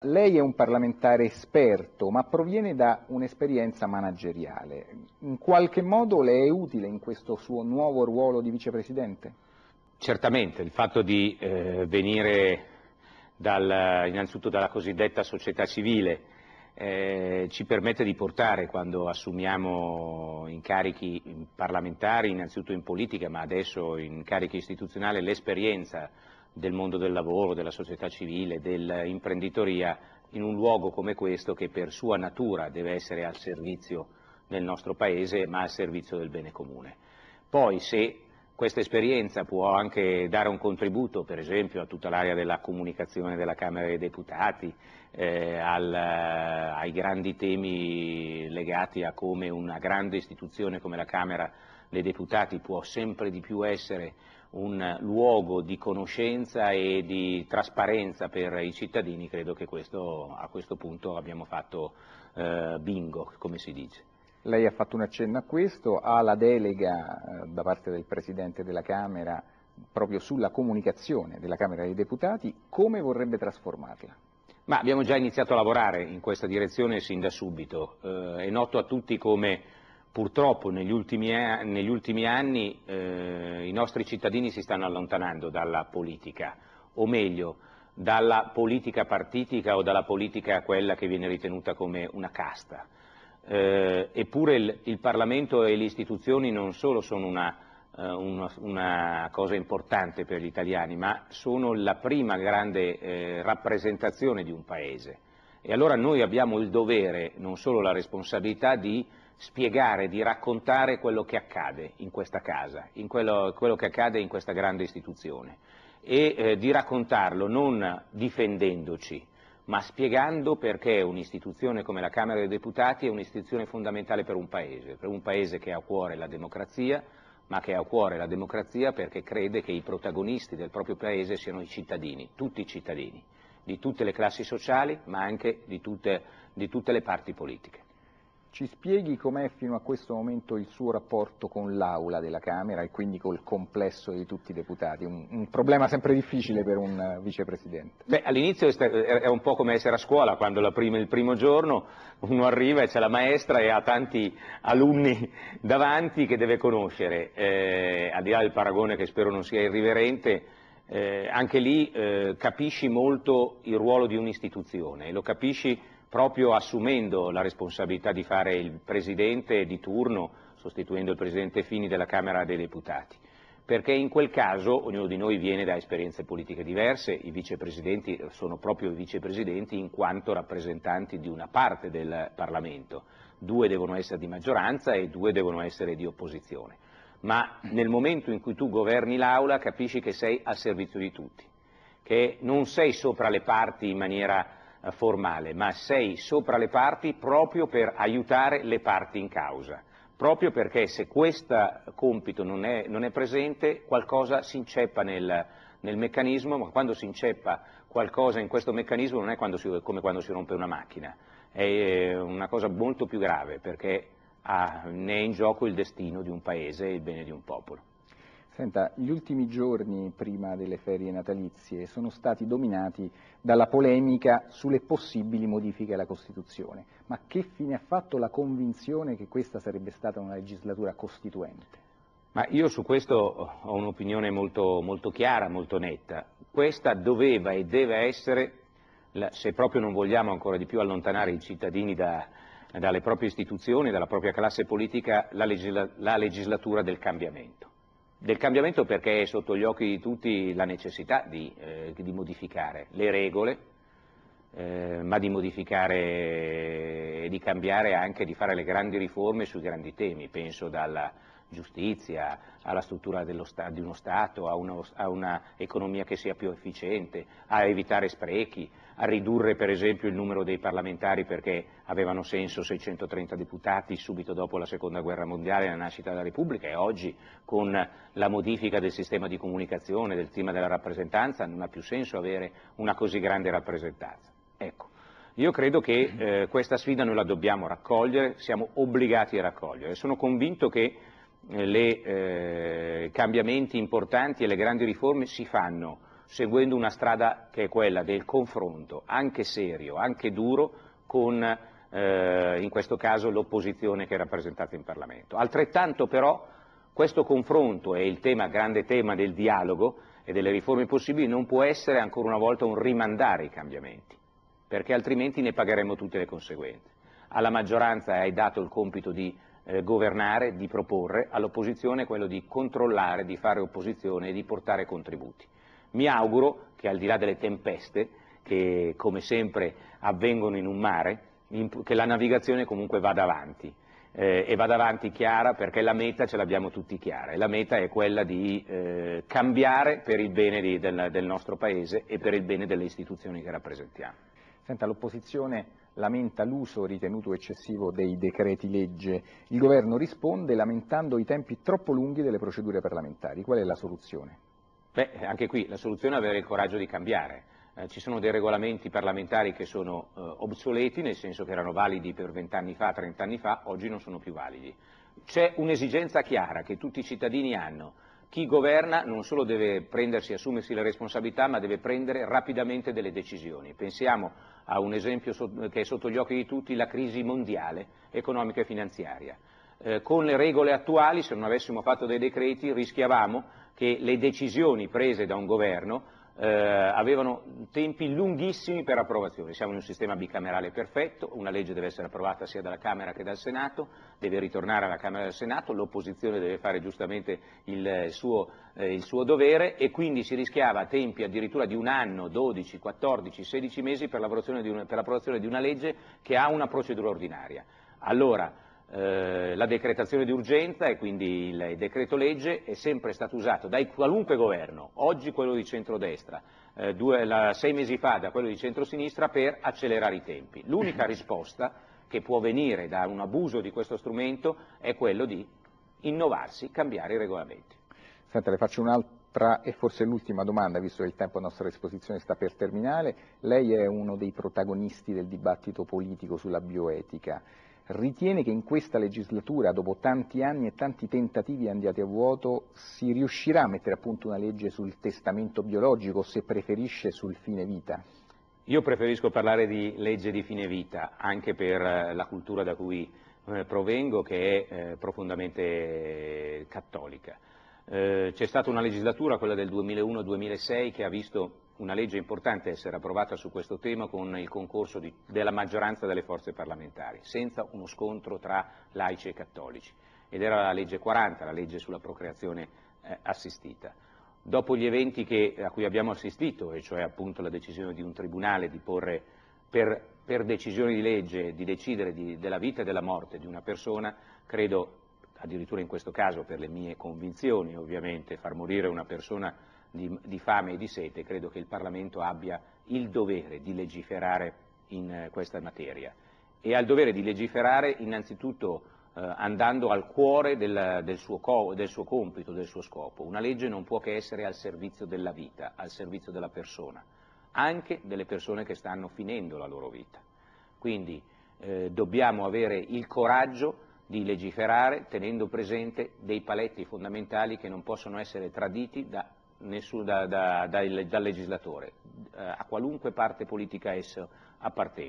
Lei è un parlamentare esperto, ma proviene da un'esperienza manageriale. In qualche modo le è utile in questo suo nuovo ruolo di vicepresidente? Certamente, il fatto di eh, venire dal, innanzitutto dalla cosiddetta società civile eh, ci permette di portare, quando assumiamo incarichi parlamentari, innanzitutto in politica, ma adesso in carichi istituzionali, l'esperienza del mondo del lavoro, della società civile, dell'imprenditoria, in un luogo come questo che per sua natura deve essere al servizio del nostro Paese, ma al servizio del bene comune. Poi se questa esperienza può anche dare un contributo, per esempio, a tutta l'area della comunicazione della Camera dei Deputati, eh, al, ai grandi temi legati a come una grande istituzione come la Camera dei Deputati può sempre di più essere un luogo di conoscenza e di trasparenza per i cittadini, credo che questo, a questo punto abbiamo fatto eh, bingo, come si dice. Lei ha fatto un accenno a questo, ha la delega eh, da parte del Presidente della Camera proprio sulla comunicazione della Camera dei Deputati, come vorrebbe trasformarla? Ma abbiamo già iniziato a lavorare in questa direzione sin da subito. Eh, è noto a tutti come purtroppo negli ultimi, negli ultimi anni eh, i nostri cittadini si stanno allontanando dalla politica, o meglio, dalla politica partitica o dalla politica quella che viene ritenuta come una casta eh, eppure il, il, Parlamento e le istituzioni non solo sono una, eh, una, una, cosa importante per gli italiani, ma sono la prima grande eh, rappresentazione di un Paese. E allora noi abbiamo il dovere, non solo la responsabilità, di spiegare, di raccontare quello che accade in questa casa, in quello, quello che accade in questa grande istituzione e eh, di raccontarlo non difendendoci, ma spiegando perché un'istituzione come la Camera dei Deputati è un'istituzione fondamentale per un Paese, per un Paese che ha a cuore la democrazia, ma che ha a cuore la democrazia perché crede che i protagonisti del proprio Paese siano i cittadini, tutti i cittadini, di tutte le classi sociali, ma anche di tutte, di tutte le parti politiche. Ci spieghi com'è fino a questo momento il suo rapporto con l'Aula della Camera e quindi col complesso di tutti i deputati? Un, un problema sempre difficile per un uh, vicepresidente. Beh, all'inizio è un po' come essere a scuola, quando prima, il primo giorno uno arriva e c'è la maestra e ha tanti alunni davanti che deve conoscere, eh, al di là del paragone che spero non sia irriverente, eh, anche lì eh, capisci molto il ruolo di un'istituzione e lo capisci proprio assumendo la responsabilità di fare il Presidente di turno, sostituendo il Presidente Fini della Camera dei Deputati. Perché in quel caso ognuno di noi viene da esperienze politiche diverse, i vicepresidenti sono proprio vicepresidenti in quanto rappresentanti di una parte del Parlamento, due devono essere di maggioranza e due devono essere di opposizione. Ma nel momento in cui tu governi l'Aula capisci che sei al servizio di tutti, che non sei sopra le parti in maniera eh, formale, ma sei sopra le parti proprio per aiutare le parti in causa, proprio perché se questo compito non è, non è presente qualcosa si inceppa nel, nel, meccanismo, ma quando si inceppa qualcosa in questo meccanismo non è quando si, come quando si rompe una macchina, è eh, una cosa molto più grave perché ha, ne è in gioco il destino di un paese e il bene di un popolo. Senta, gli ultimi giorni prima delle ferie natalizie sono stati dominati dalla polemica sulle possibili modifiche alla Costituzione, ma che fine ha fatto la convinzione che questa sarebbe stata una legislatura costituente? Ma io su questo ho un'opinione molto, molto chiara, molto netta. Questa doveva e deve essere, se proprio non vogliamo ancora di più allontanare i cittadini da, dalle proprie istituzioni, dalla propria classe politica, la, legisla, la legislatura del cambiamento. Del cambiamento perché è sotto gli occhi di tutti la necessità di, eh, di modificare le regole, eh, ma di modificare e di cambiare anche, di fare le grandi riforme sui grandi temi, penso dalla giustizia, alla struttura di uno Stato, a un'economia che sia più efficiente, a evitare sprechi, a ridurre per esempio il numero dei parlamentari perché avevano senso 630 deputati subito dopo la seconda guerra mondiale e la nascita della Repubblica e oggi con la modifica del sistema di comunicazione, del tema della rappresentanza non ha più senso avere una così grande rappresentanza. Ecco. Io credo che eh, questa sfida noi la dobbiamo raccogliere, siamo obbligati a raccogliere. Sono convinto che i eh, eh, cambiamenti importanti e le grandi riforme si fanno seguendo una strada che è quella del confronto, anche serio, anche duro, con eh, in questo caso l'opposizione che è rappresentata in Parlamento. Altrettanto però questo confronto e il tema, grande tema del dialogo e delle riforme possibili non può essere ancora una volta un rimandare i cambiamenti, perché altrimenti ne pagheremo tutte le conseguenze. Alla maggioranza hai dato il compito di eh, governare, di proporre, all'opposizione quello di controllare, di fare opposizione e di portare contributi. Mi auguro che al di là delle tempeste, che come sempre avvengono in un mare, che la navigazione comunque vada avanti eh, e vada avanti chiara perché la meta ce l'abbiamo tutti chiara e la meta è quella di eh, cambiare per il bene di, del, del nostro Paese e per il bene delle istituzioni che rappresentiamo. Senta, l'opposizione lamenta l'uso ritenuto eccessivo dei decreti legge. Il governo risponde lamentando i tempi troppo lunghi delle procedure parlamentari. Qual è la soluzione? Beh, anche qui la soluzione è avere il coraggio di cambiare. Eh, ci sono dei regolamenti parlamentari che sono eh, obsoleti, nel senso che erano validi per vent'anni fa, trent'anni fa, oggi non sono più validi. C'è un'esigenza chiara che tutti i cittadini hanno. Chi governa non solo deve prendersi assumersi le responsabilità, ma deve prendere rapidamente delle decisioni. Pensiamo a un esempio che è sotto gli occhi di tutti, la crisi mondiale economica e finanziaria. Eh, con le regole attuali, se non avessimo fatto dei decreti, rischiavamo che le decisioni prese da un governo eh, avevano tempi lunghissimi per approvazione. Siamo in un sistema bicamerale perfetto, una legge deve essere approvata sia dalla Camera che dal Senato, deve ritornare alla Camera al Senato, l'opposizione deve fare giustamente il suo, eh, il suo, dovere e quindi si rischiava tempi addirittura di un anno, 12, 14, 16 mesi per l'approvazione di, di una legge che ha una procedura ordinaria. Allora, eh, la decretazione di urgenza e quindi il decreto legge è sempre stato usato da qualunque governo, oggi quello di centrodestra, eh, due, la, sei mesi fa da quello di centrosinistra per accelerare i tempi. L'unica risposta che può venire da un abuso di questo strumento è quello di innovarsi, cambiare i regolamenti. Senta, le faccio un'altra e forse l'ultima domanda, visto che il tempo a nostra disposizione sta per terminare. Lei è uno dei protagonisti del dibattito politico sulla bioetica ritiene che in questa legislatura, dopo tanti anni e tanti tentativi andati a vuoto, si riuscirà a mettere a punto una legge sul testamento biologico se preferisce sul fine vita? Io preferisco parlare di legge di fine vita, anche per eh, la cultura da cui eh, provengo, che è eh, profondamente cattolica. Eh, c'è stata una legislatura, quella del 2001-2006, che ha visto una legge importante essere approvata su questo tema con il concorso di, della maggioranza delle forze parlamentari, senza uno scontro tra laici e cattolici. Ed era la legge 40, la legge sulla procreazione eh, assistita. Dopo gli eventi che, a cui abbiamo assistito, e cioè appunto la decisione di un tribunale di porre per, per decisioni di legge, di decidere di, della vita e della morte di una persona, credo, addirittura in questo caso per le mie convinzioni ovviamente, far morire una persona di, di, fame e di sete, credo che il Parlamento abbia il dovere di legiferare in eh, questa materia e ha il dovere di legiferare innanzitutto eh, andando al cuore del, del, suo del suo compito, del suo scopo. Una legge non può che essere al servizio della vita, al servizio della persona, anche delle persone che stanno finendo la loro vita. Quindi eh, dobbiamo avere il coraggio di legiferare tenendo presente dei paletti fondamentali che non possono essere traditi da nessun, da, da, dal, legislatore, eh, a qualunque parte politica esso appartenga.